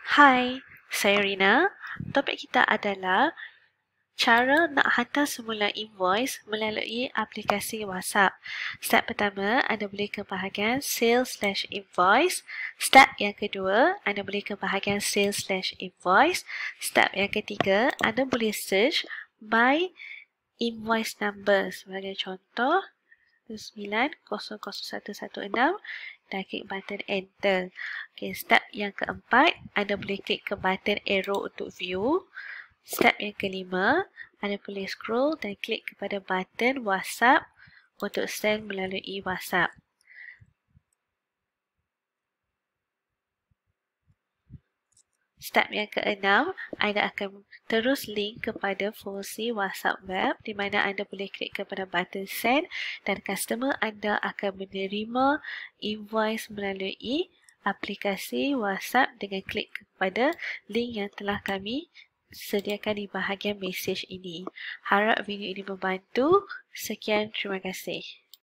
Hai, saya Rina. Topik kita adalah cara nak hantar semula invoice melalui aplikasi WhatsApp. Step pertama, anda boleh ke bahagian sales slash invoice. Step yang kedua, anda boleh ke bahagian sales slash invoice. Step yang ketiga, anda boleh search by invoice number. Sebagai contoh, 900116 dan klik button enter. Okay, step yang keempat, anda boleh klik ke button arrow untuk view. Step yang kelima, anda boleh scroll dan klik kepada button WhatsApp untuk send melalui WhatsApp. Step yang keenam, anda akan terus link kepada fungsi WhatsApp web di mana anda boleh klik kepada button send dan customer anda akan menerima invoice melalui aplikasi WhatsApp dengan klik kepada link yang telah kami sediakan di bahagian mesej ini. Harap video ini membantu. Sekian, terima kasih.